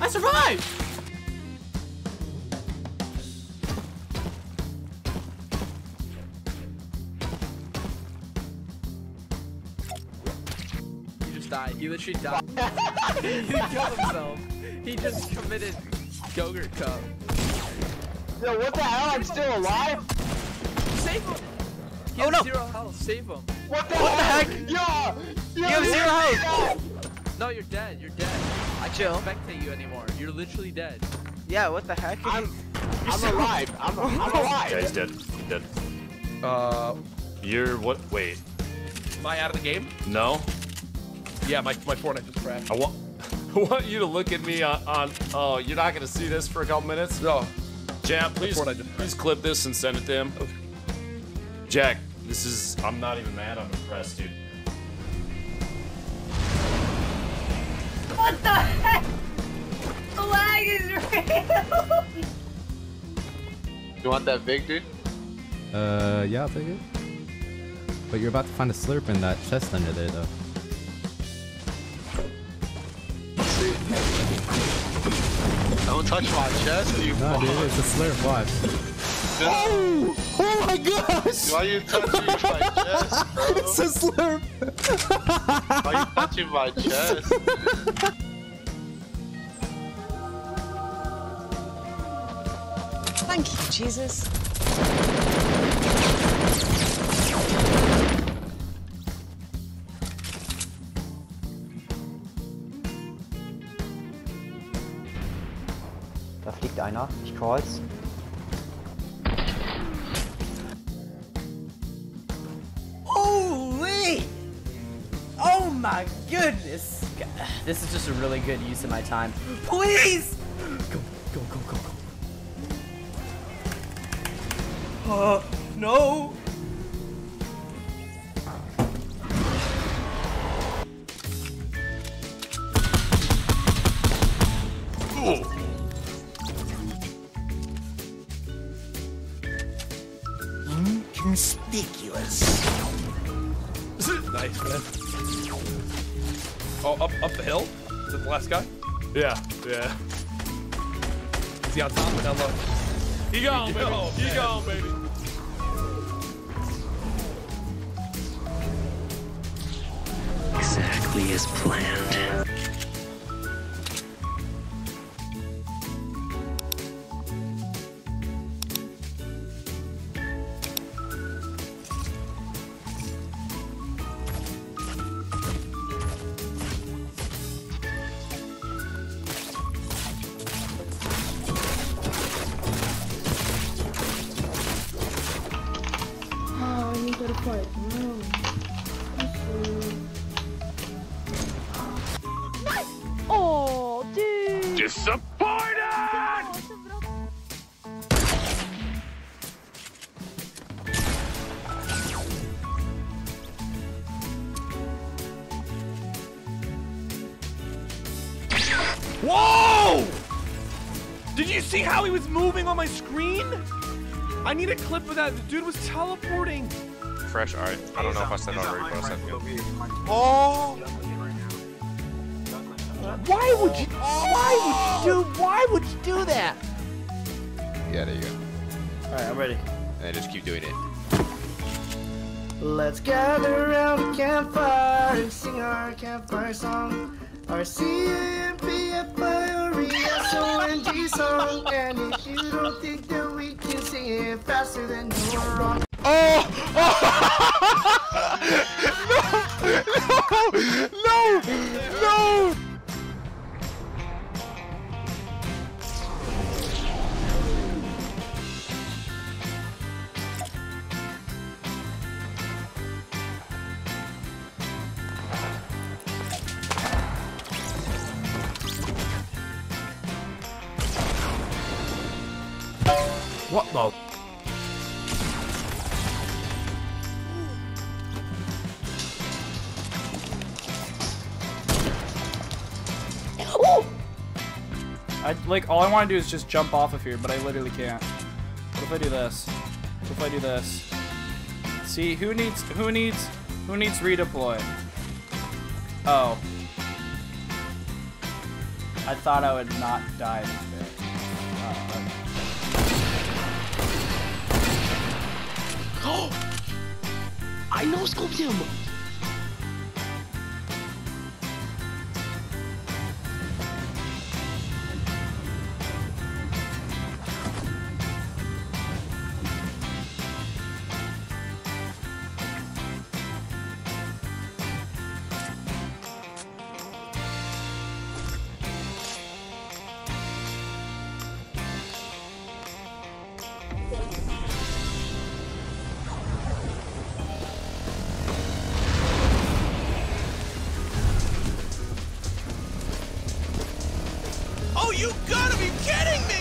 I survived! He just died. He literally died. he killed himself. He just committed Gogurt Cup. Yo, what the hell? I'm still alive? Save him! He Oh, has no. zero health. Save him. What the, What the heck? heck? Yeah! You have zero health. No, you're dead. You're dead. I Chill. can't spectate you anymore. You're literally dead. Yeah, what the heck? I'm, I'm alive. I'm, I'm alive. Guy's dead. Dead. Uh, You're what? Wait. am I out of the game? No. Yeah, my, my Fortnite just crashed. I want. I want you to look at me on. on oh, you're not gonna see this for a couple minutes. No. Jack, please, Before I just- please clip this and send it to him. Jack, this is. I'm not even mad. I'm impressed, dude. What the heck? The lag is real. You want that big dude? Uh, yeah, I'll take it. But you're about to find a slurp in that chest under there, though. Don't touch my chest, you No, dude, it's a slurp. Watch. Oh! Oh my gosh! Why you touching my chest, bro? It's a slurp. Why you touching my chest? Thank you, Jesus. Da fliegt einer. Ich call's. Goodness! God, This is just a really good use of my time. Please! Go, go, go, go, go. Oh, no! nice, man. Oh, up up the hill? Is that the last guy? Yeah, yeah. Is he on top or down low? You gone, oh, baby. Oh, you man. gone, baby. Exactly as planned. You see how he was moving on my screen? I need a clip of that. The dude was teleporting. Fresh art. I don't know if I said it already, but I said it. Oh! Why would you? Why would you do? Why would you do that? Yeah, there you go. Alright, I'm ready. And then just keep doing it. Let's gather around the campfire and sing our campfire song. Our Song. And if you don't think that we can sing it faster, then you're wrong. Oh! no! No! No! The? I like all I want to do is just jump off of here, but I literally can't. What if I do this? What if I do this? See who needs who needs who needs redeploy? Oh. I thought I would not die this I know him. You gotta be kidding me!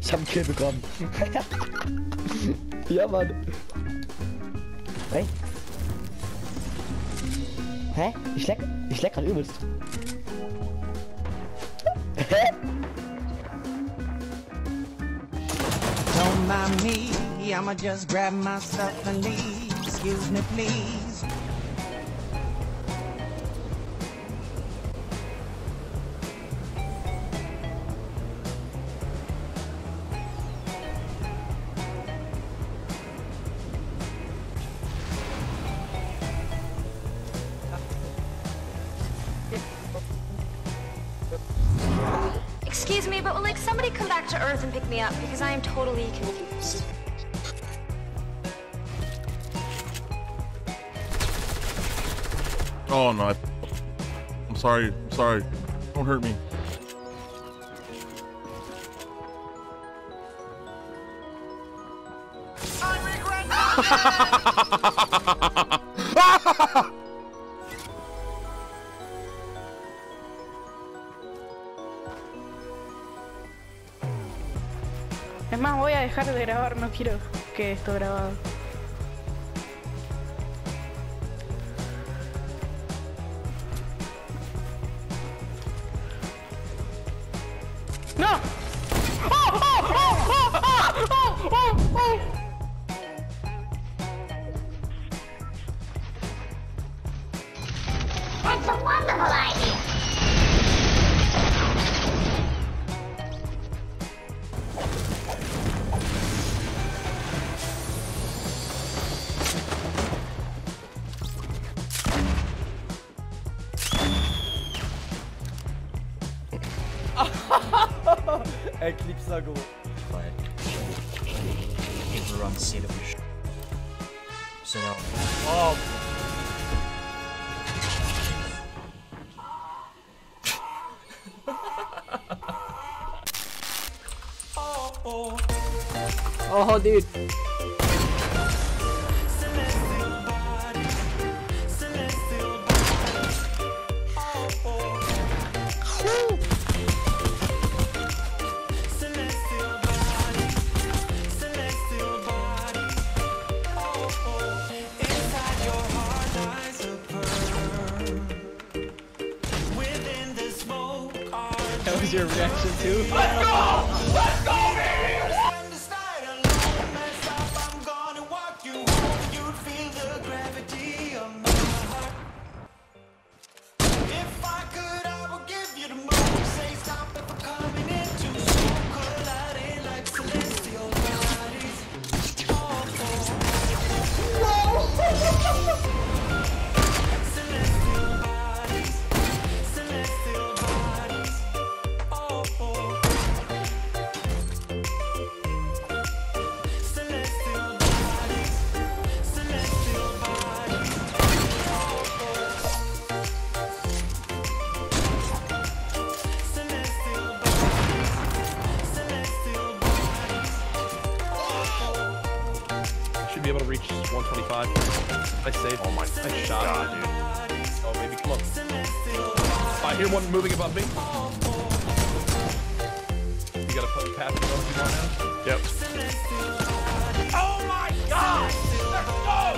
ich hab einen Kill bekommen. ja, Mann. Hey. Hä? Ich leck, ich leck grad übelst. Hä? Don't me, I'ma just grab my stuff and leave. Excuse me, please. Excuse me, but will like somebody come back to Earth and pick me up because I am totally confused. Oh no. I- I'm sorry. I'm sorry. Don't hurt me. Es más, voy a dejar de grabar, no quiero que esto grabado. Eclipse Go. Everyone see the wish. So now. Oh. Oh, dude. Was your reaction too? Let's go! Let's go, Should be able to reach 125. I saved. Oh my nice shot, God, dude. Oh, baby, come on. I hear one moving above me. You gotta put pass it you now. Yep. Oh my God! Let's go!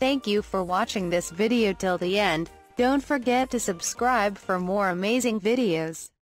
Thank you for watching this video till the end. Don't forget to subscribe for more amazing videos.